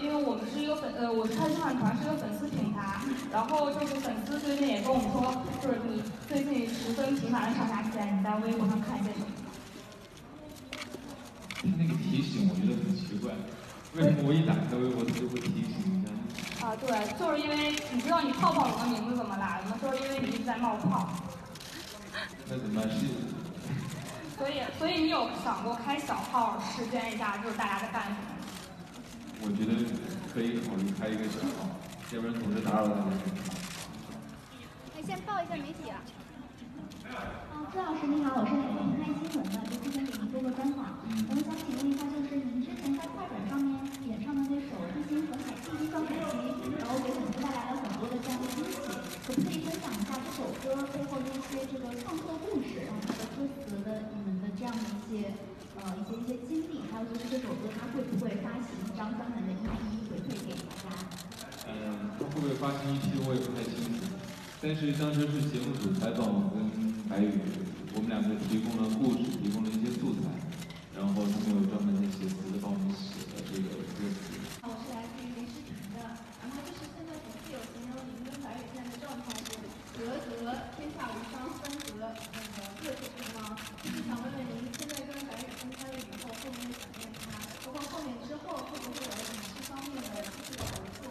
因为我们是一个粉，呃，我是看春晚团是一个粉丝品牌，然后就是粉丝最近也跟我们说，就是你最近十分频繁的上下线，你在微博上看一些什么？他那个提醒我觉得很奇怪，为什么我一打开微博它就会提醒一下？啊，对，就是因为你知道你泡泡龙的名字怎么来的吗？就是因为你一直在冒泡。那怎么办？是？所以，所以你有想过开小号试监一下，就是大家在干什么？我觉得可以考虑开一个小号，要不然总是打扰大家。你先报一下媒体啊。啊，朱老师你好，我是来自平台新闻的，就之前给您做过专访。我们想请问一下，就是您之前在快转上面演唱的那首《地心和海》，地心撞海，然后给粉丝带来了很多的这样的惊喜，可不可以分享一下这首歌背后的一些这个创作故事，然后它的歌词的你们的这样的一些呃一些一些经历，还有就是这首歌它会不会发行一张专门的 EP 回馈给大家？嗯，它会不会发行 EP 我也不太清楚，但是当时是节目组采访我跟白宇，我们两个提供了故事，提供了一些素材，然后他们有专门的写词的帮我们写了这个歌词。我是来自于林诗婷的，然后就是现在粉丝有形容您跟白宇现在的状态是隔隔天下无双，三隔那个各自为王。就是想问问您，现在跟白宇分开了以后，会不会想念他？包括后面之后会不会有影视方面的继续的合作？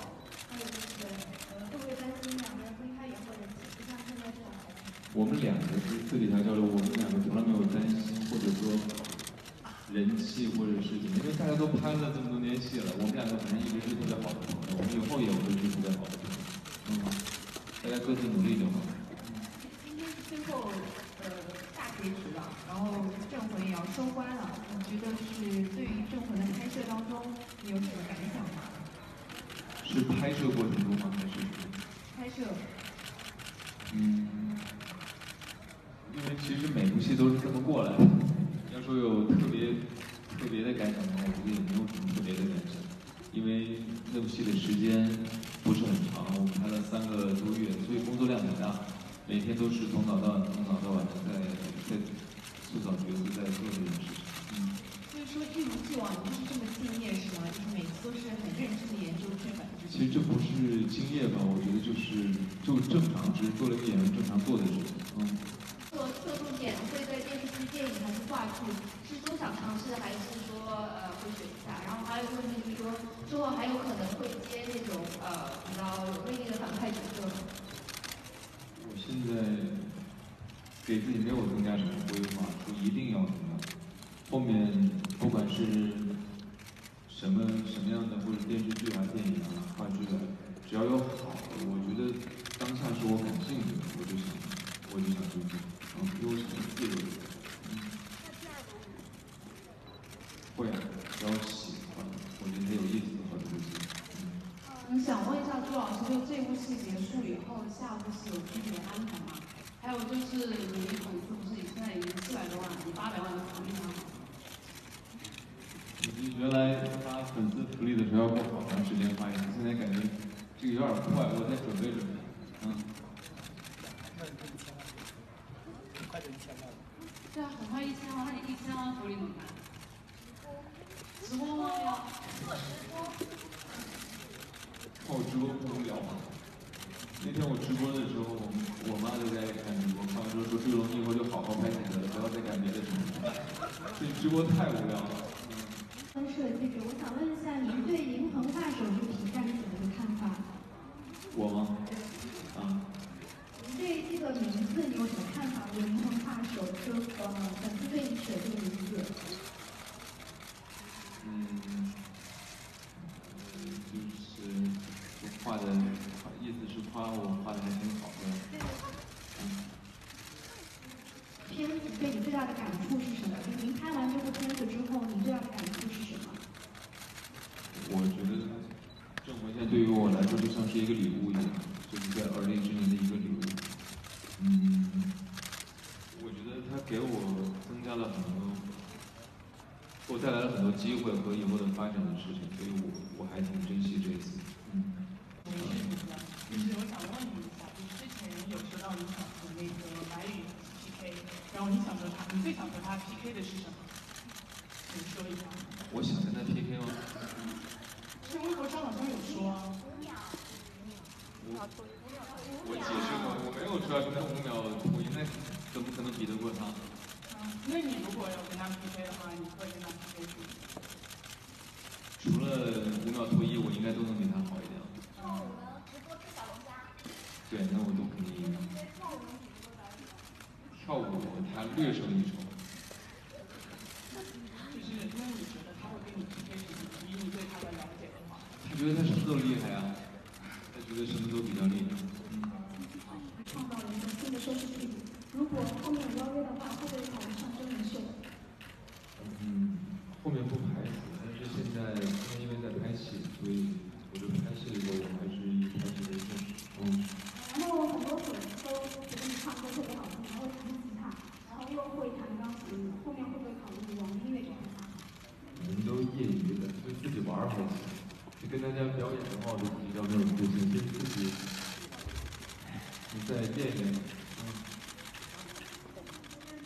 还有就是呃，会不会担心两个人分开以后人气不像现在这种？我们两个是私底下交流，我们两个从来没有担心，或者说人气或者是怎么，因为大家都拍了这么多年戏了，我们两个反正一直是特别好的朋友，我们以后也会是特别好的朋友。嗯，大家各自努力就好。今天是最后呃大结局了，然后镇魂也要收官了，你觉得是对于镇魂的拍摄当中，你有什么感想吗？是拍摄过程中吗？还是？拍摄。嗯，戏都是这么过来的。要说有特别特别的感想的话，我觉得也没有什么特别的感想，因为那部戏的时间不是很长，我们拍了三个多月，所以工作量很大，每天都是从早到晚从早到晚的在在塑造角色，在做这件事情。嗯。所以说一如既往，你就是这么敬业是吗？就是每次都是很认真的研究剧本。其实这不是敬业吧？我觉得就是就正常，只是做了一个演员正常做的事情。嗯。做侧重点会在电视剧、电影还是都？想尝试，还是说呃会选一下？然后还有一个问题就是说，之后还有可能会接那种呃比较有魅力的反派角色吗？我现在给自己没有增加什么规划，说一定要怎么样。后面不管是什么什么样的，或者电视剧啊、电影啊、话剧啊，只要有好的，我觉得当下是我感兴趣的，我就想，我就想去做，然后优先自由。嗯。会比较喜欢，我觉得很有意思的话就会做。嗯，想问一下朱老师，就这部戏结束以后，下部戏有具体的安排吗？还有就是你粉丝不是现在已经四百多万，你八百万的福利吗？你原来发粉丝福利的时候要过好长时间发一次，现在改觉这个有点快，我再准备准备。嗯。快就一千万了。对啊，很快一千万，那你一千万福利怎么办？直播吗？要做直播。看我直播不无聊吗？那天我直播的时候，我妈就在看直播，看完之后说：“志龙，你以后就好好拍剪辑了，不要再干别的什么。”这直播太无聊了。分设计者，我想问一下，您对《银魂画手》这个题材是怎么个看法？我吗？啊。您对这个名字你有什么看法？《灵魂画手》这呃画的，意思是夸我画的还挺好的。嗯。片子对你最大的感触是什么？就是您拍完这部片子之后，你最大的感触是什么？我觉得《镇魂》现在对于我来说就像是一个礼物一样，就是在而立之年的一个礼物。嗯，我觉得他给我增加了很多，给我带来了很多机会和以后的发展的事情，所以我我还挺珍惜这一次。和那个白宇 PK，然后你想和他，你最想和他 PK 的是什么？请说一下。我想跟他 PK 吗？在微博上网上有说啊。五。我解释过，我没有说五秒脱衣，那怎么可能比得过他？嗯，那你如果要跟他 PK 的话，你会跟他 PK 吗？除了五秒脱衣，我应该都能比他好一点。对，那我都肯定。跳舞他略胜一筹。就是那你觉得他会跟你 PK 吗？以你对他的了解的话。他觉得他什么都厉害啊，他觉得什么都比较厉害。嗯。创造了一个新的收视记录。如果后面有邀约的话，会不会考虑上真人秀？嗯，后面不排除，但是现在现在因为在拍戏，所以我觉得拍戏的时候我还是以拍戏为重。嗯。然后很多粉丝都觉得你唱歌特别好听，然后弹吉他，然后又会弹钢琴，后面会不会考虑往音乐这块发展？我们都业余的，就自己玩儿还行。就跟大家表演的话，我就比较没有自信，就自己你再练练。嗯。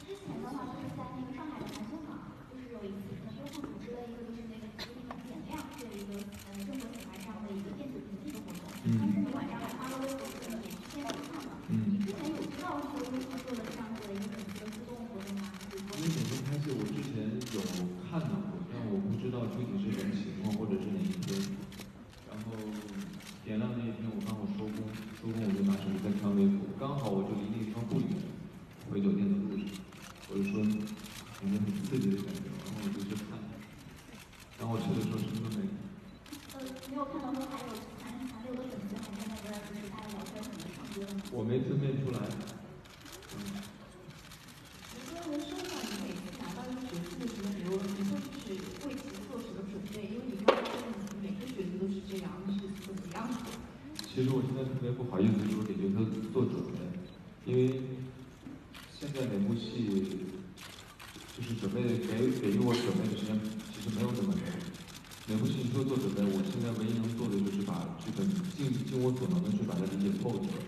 之前的话就是在那个上海的南京港，就是有一次可能优酷组织了一个就是那个吉林减量这一个呃中国品牌这样的一个电子屏的活动，当时你晚上还发了微博说你先不看了。你之前有知道说优酷做了这样子的一个粉丝互动活动吗？因为每天拍戏，我之前有看到我不知道具体是什么情况或者是哪一天。然后点亮那一天，我刚好收工，收工我就拿手机在看微博，刚好我就离那个地方不远，回酒店的路上，我就说有没有很刺激的感觉，然后我就去看，然后我去的时候什么都没有。呃，没有看到说还有残残留的粉丝还在那边就是大家聊天什么唱歌的吗？我没分辨出来。嗯。因为身上你每次拿到一个角色的时候，你会你会就是为其做什么准备？因为你刚刚说你每个角色都是这样，是怎么样的？其实我现在特别不好意思说给角色做准备，因为现在每部戏就是准备给给予我准备的时间其实没有那么多。每部戏你说做准备，我现在唯一能做的就是把剧本尽尽我所能的去把它理解透彻。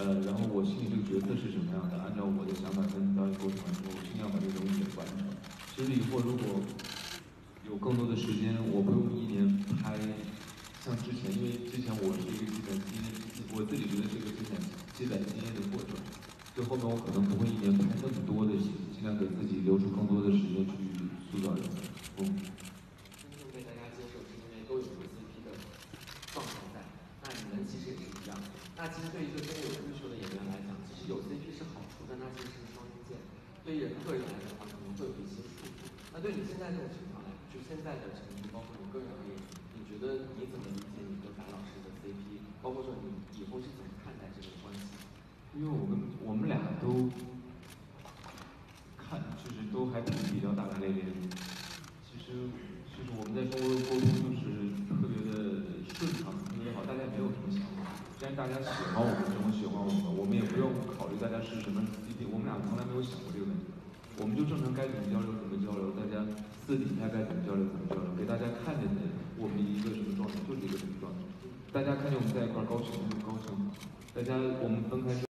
呃，然后我心里这个角色是什么样的，按照我的想法跟导演沟通完之后，我尽量把这个东西给完成。其实以后如果有更多的时间，我不用一年拍。像之前，因为之前我是一个积攒经验，我自己觉得是个积攒积攒经验的过程，就后面我可能不会一年拍那么多的戏，尽量给自己留出更多的时间去塑造人物。嗯。真正被大家接受，是因为都有 CP 的状态在。那你们其实也是一样。那其实对一个真的有追求的演员来讲，其实有 CP 是好处，但它其实是双刃剑。对于人个人来讲的话，可能会有一些束缚。那对你现在这种情况来，就现在的成绩，包括你个人而言。觉得你怎么理解你跟白老师的 CP？包括说你以后是怎么看待这个关系？因为我跟我们俩都看，就是都还挺比较大大咧咧。其实就是我们在中沟通就是特别的顺畅，特别好，大家没有什么想法。既然大家喜欢我们，这么喜欢我们，我们也不用考虑大家是什么 CP。我们俩从来没有想过这个问题。我们就正常该怎么交流怎么交流，大家私底下该怎么交流怎么交流，给大家看见的我们一个什么状态就是一个什么状态，大家看见我们在一块儿高兴就高兴，大家我们分开。